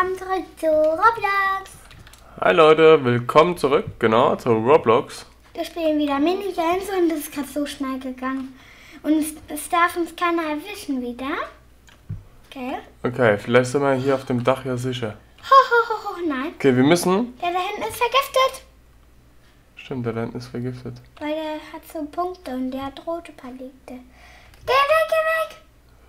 willkommen zurück zu Roblox. Hi Leute, willkommen zurück, genau, zu Roblox. Wir spielen wieder Minigames und es ist gerade so schnell gegangen. Und es, es darf uns keiner erwischen wieder. Okay. Okay, vielleicht sind wir hier auf dem Dach ja sicher. Ho, ho, ho, ho, nein. Okay, wir müssen... Der da hinten ist vergiftet. Stimmt, der da hinten ist vergiftet. Weil der hat so Punkte und der hat rote Palette. Geh weg, geh weg.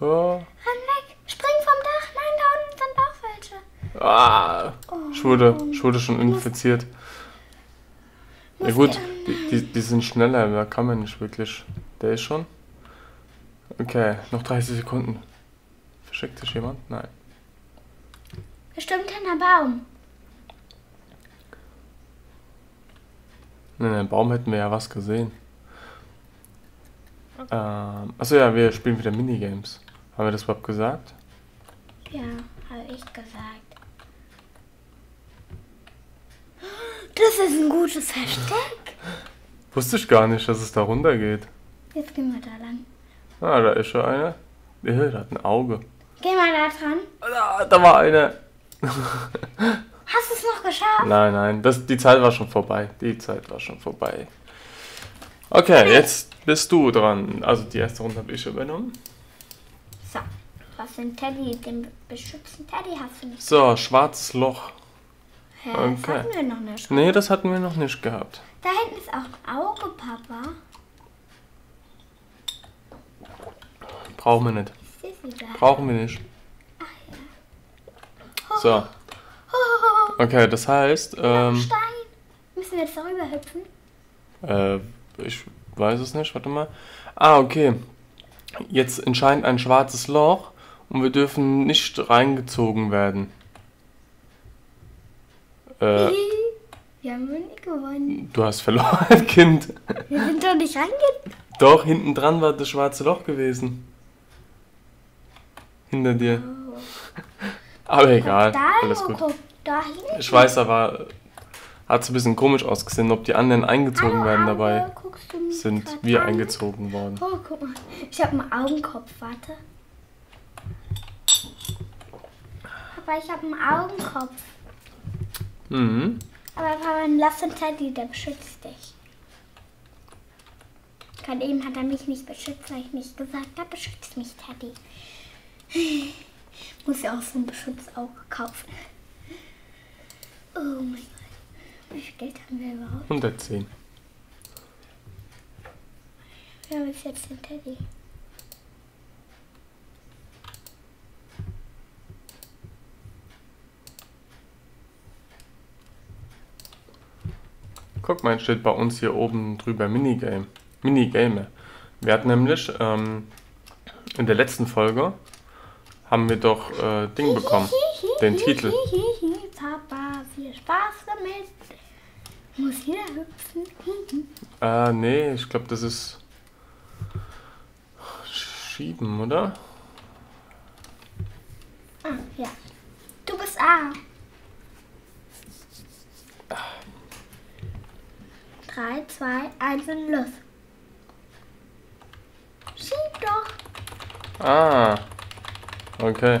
Oh. Renn weg. Spring vom Dach. Nein, da unten sind auch welche. Ah, ich wurde, ich wurde schon infiziert. Ja gut, die, die, die sind schneller, da kann man nicht wirklich. Der ist schon. Okay, noch 30 Sekunden. Versteckt sich jemand? Nein. Bestimmt hinter Baum. Nein, im Baum hätten wir ja was gesehen. Ähm, achso ja, wir spielen wieder Minigames. Haben wir das überhaupt gesagt? Ja, habe ich gesagt. Das ist ein gutes Versteck. Wusste ich gar nicht, dass es da runter geht. Jetzt gehen wir da lang. Ah, da ist schon einer. Ja, der hat ein Auge. Geh mal da dran. Ah, da war einer. Hast du es noch geschafft? Nein, nein, das, die Zeit war schon vorbei. Die Zeit war schon vorbei. Okay, jetzt bist du dran. Also die erste Runde habe ich übernommen. So, was den Teddy, den beschützten Teddy hast du nicht. So, schwarzes Loch. Okay. das hatten wir noch nicht. Nee, das hatten wir noch nicht gehabt. Da hinten ist auch ein Auge, Papa. Brauchen wir nicht. Brauchen wir nicht. So, Ho, ho, ho. okay, das heißt, ähm, Stein. Müssen wir jetzt darüber hüpfen? äh, ich weiß es nicht, warte mal. Ah, okay. Jetzt entscheidet ein schwarzes Loch und wir dürfen nicht reingezogen werden. Äh, Wir haben nicht gewonnen. du hast verloren, Kind. Wir sind doch nicht reingegangen. Doch, hinten dran war das schwarze Loch gewesen. Hinter dir. Aber egal, Da, alles gut. guck, da hinten. Ich weiß aber, hat es ein bisschen komisch ausgesehen, ob die anderen eingezogen werden Auge, dabei. Sind wir an? eingezogen worden. Oh, guck mal. Ich habe einen Augenkopf, warte. Papa, ich habe einen Augenkopf. Mhm. Aber Papa, lass den Teddy, der beschützt dich. Gerade eben hat er mich nicht beschützt, weil ich nicht gesagt habe, beschützt mich, Teddy. Muss ja auch so ein Beschützauge kaufen. Oh mein Gott. Wie viel Geld haben wir überhaupt? 110. Wer ist jetzt den Teddy? Guck mal, steht bei uns hier oben drüber Minigame. Minigame. Wir hatten nämlich ähm, in der letzten Folge haben wir doch äh, Ding bekommen. Den Titel. Papa, viel Spaß damit. Muss jeder hüpfen. Äh, nee, ich glaube, das ist Schieben, oder? Ah, ja. Du bist A. Drei, zwei, eins und los. Schieb doch. Ah, okay.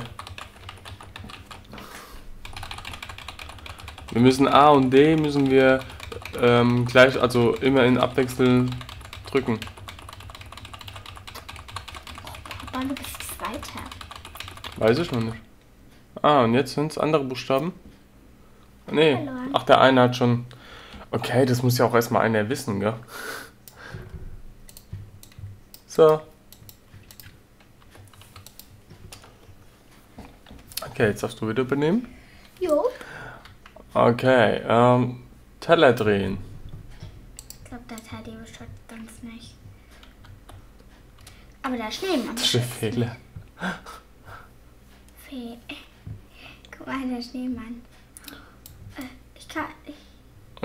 Wir müssen A und D müssen wir ähm, gleich, also immer in Abwechseln drücken. Papa, du bist Zweiter. Weiß ich noch nicht. Ah, und jetzt sind es andere Buchstaben? Nee, ach, der eine hat schon. Okay, das muss ja auch erstmal einer wissen, gell? So. Okay, jetzt darfst du wieder übernehmen. Jo. Okay, ähm, Teller drehen. Ich glaube, der Teddy beschützt uns nicht. Aber der Schneemann Das ist ein beschützt Fehler. Fee. Guck mal, der Schneemann. Äh, ich kann. Ich,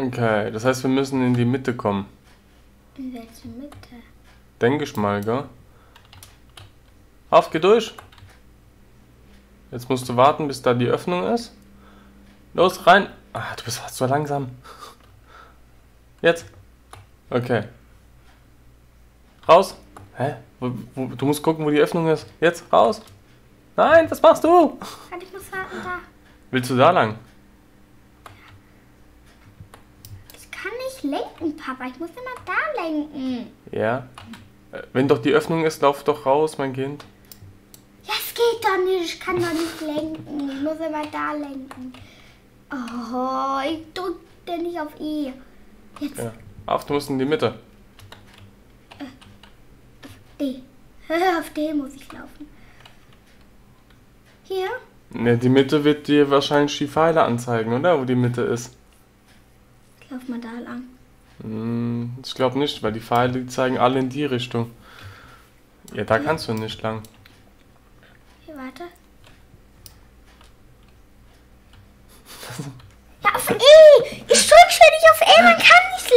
Okay, das heißt, wir müssen in die Mitte kommen. in welche Mitte? Denke ich mal, gell? Auf, geh durch. Jetzt musst du warten, bis da die Öffnung ist. Los, rein. Ah, du bist fast so langsam. Jetzt. Okay. Raus. Hä? Wo, wo, du musst gucken, wo die Öffnung ist. Jetzt, raus. Nein, was machst du? Ich muss warten da. Willst du da lang? Ich kann nicht lenken, Papa. Ich muss immer da lenken. Ja. Wenn doch die Öffnung ist, lauf doch raus, mein Kind. Ja, es geht doch nicht. Ich kann doch nicht lenken. Ich muss immer da lenken. Oh, ich drücke nicht auf E. Jetzt Ja. Auf, du musst in die Mitte. D. auf D muss ich laufen. Hier? Ne, die Mitte wird dir wahrscheinlich die Pfeile anzeigen, oder? Wo die Mitte ist. Ich lauf mal da lang. Hm, ich glaube nicht, weil die Pfeile die zeigen alle in die Richtung. Ja, da kannst du nicht lang. Hier, warte. Ja, auf E! Ich drück ständig auf E, man kann nicht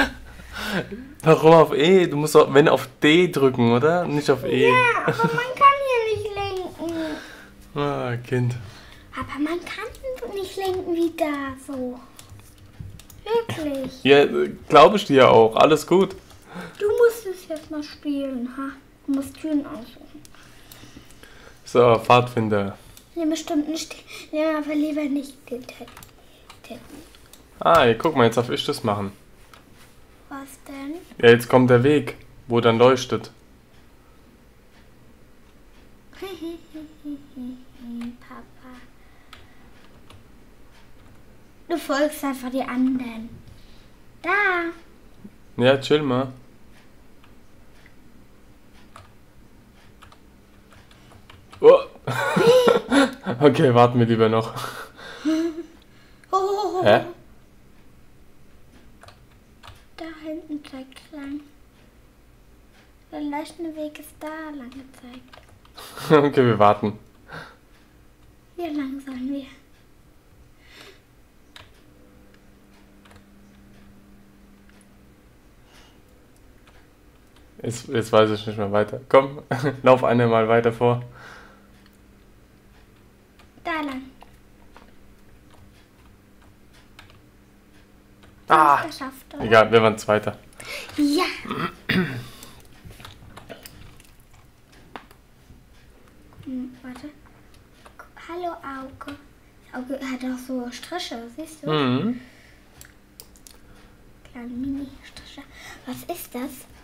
lenken. Warum auf E? Du musst auch, wenn auf D drücken, oder? Nicht auf E. Ja, aber man kann hier nicht lenken. Ah, Kind. Aber man kann nicht lenken wie da, so. Wirklich. Ja, glaube ich dir auch. Alles gut. Du musst es jetzt mal spielen, ha? Du musst Türen aussuchen. So, Pfadfinder. Nee, bestimmt nicht. Ja, aber lieber nicht den Tipp. Ah, ja, guck mal, jetzt darf ich das machen. Was denn? Ja, jetzt kommt der Weg, wo dann leuchtet. Papa. Du folgst einfach die anderen. Da. Ja, chill mal. Oh. okay, warten wir lieber noch. Oh, Hä? Da hinten zeigt es lang. Der leuchtende Weg ist da lang gezeigt. Okay, wir warten. Hier lang sollen wir. Jetzt, jetzt weiß ich nicht mehr weiter. Komm, lauf einmal weiter vor. Da lang. Ah. Hast geschafft, oder? Egal, wir waren Zweiter. Ja. Hm, warte. Hallo Auge. Das Auge hat auch so Striche, siehst du? Mhm. Kleine Mini-Striche. Was ist das?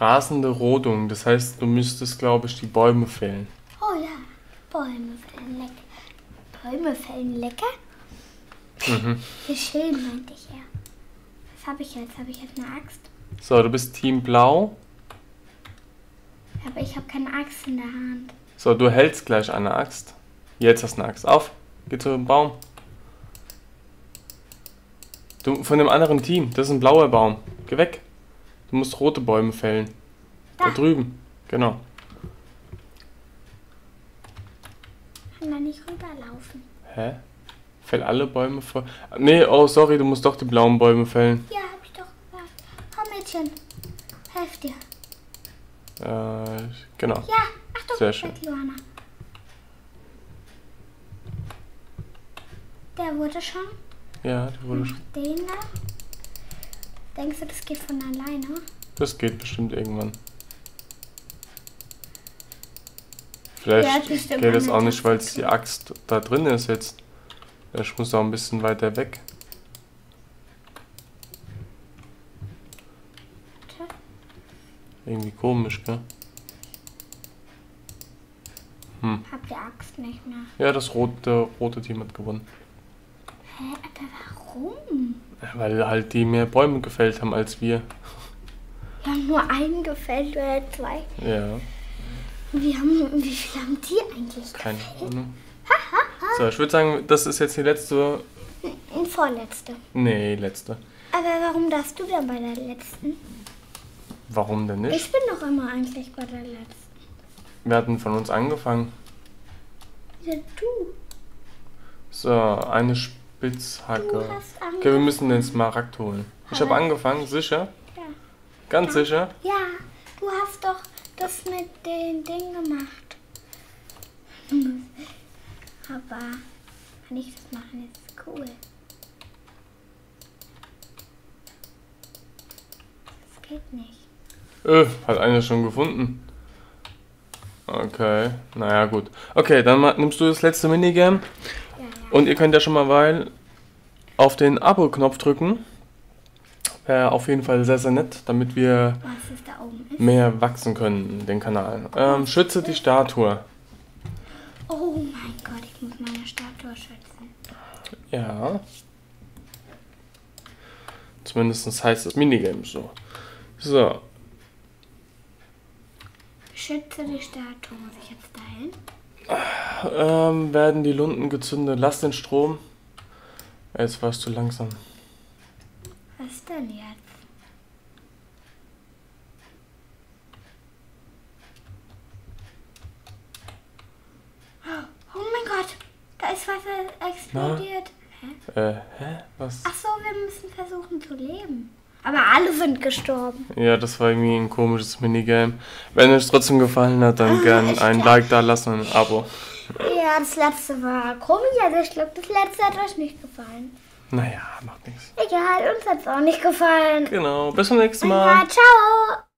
Rasende Rodung, das heißt, du müsstest, glaube ich, die Bäume fällen. Oh ja, Bäume fällen lecker. Bäume fällen lecker? Mhm. Wie schön, meinte ich ja. Was habe ich jetzt? Habe ich jetzt eine Axt? So, du bist Team Blau. Aber ich habe keine Axt in der Hand. So, du hältst gleich eine Axt. Jetzt hast du eine Axt. Auf, geh zu dem Baum. Du, von dem anderen Team, das ist ein blauer Baum. Geh weg. Du musst rote Bäume fällen. Da, Da. drüben. Genau. Kann da nicht rüberlaufen. Hä? Fäll alle Bäume vor. Nee, oh, sorry, du musst doch die blauen Bäume fällen. Ja, hab ich doch gesagt. Komm, Mädchen. Helf dir. Äh, genau. Ja, Achtung, Sehr schön. Johanna. Der wurde schon. Ja, die wurde schon. Den da. Denkst du, das geht von alleine? Das geht bestimmt irgendwann. Vielleicht bestimmt geht es auch nicht, weil es die Axt da drin ist jetzt. Ich muss auch ein bisschen weiter weg. Irgendwie komisch, gell? Hm. Hab die Axt nicht mehr. Ja, das rote, rote Team hat gewonnen. Hä, aber warum? Weil halt die mehr Bäume gefällt haben als wir. Wir haben nur einen gefällt oder zwei. Ja, Wir haben, wie viel haben die eigentlich? keine Ahnung. So, ich würde sagen, das ist jetzt die letzte. Vorletzte. Nee, letzte. Aber warum darfst du dann bei der letzten? Warum denn nicht? Ich bin doch immer eigentlich bei der letzten. Wir hatten von uns angefangen. Ja, du. So, eine Spitzhacke. Okay, wir müssen den Smaragd holen. Ich habe angefangen, sicher? Ja. Ganz sicher? ja, du hast doch das mit den Ding gemacht. Aber kann ich das machen? Das ist cool. Das geht nicht. Äh, hat einer schon gefunden. Okay, naja, gut. Okay, dann nimmst du das letzte Minigame. Und ihr könnt ja schon mal weil auf den Abo-Knopf drücken. Wäre auf jeden Fall sehr, sehr nett, damit wir mehr wachsen können, den Kanal. Ähm, schütze die Statue. Oh mein Gott, ich muss meine Statue schützen. Ja. Zumindest heißt das Minigame so. So, Schütze die Statue. Muss ich jetzt dahin? Ähm, werden die Lunden gezündet. Lass den Strom. Jetzt warst du langsam. Was denn jetzt? Oh mein Gott, da ist was explodiert. Hä? Äh, hä? Was? Ach so, wir müssen versuchen zu leben. Aber alle sind gestorben. Ja, das war irgendwie ein komisches Minigame. Wenn euch trotzdem gefallen hat, dann gern ein Like da lassen und ein Abo. Ja, das letzte war komisch. Also ich glaube, das letzte hat euch nicht gefallen. Naja, macht nichts. Egal, uns hat es auch nicht gefallen. Genau, bis zum nächsten Mal. Ja, ciao.